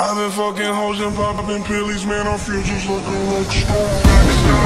I've been fucking hoes and popping pillies, man. I feel just like a rock star. Rock star.